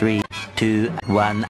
Three, two, one.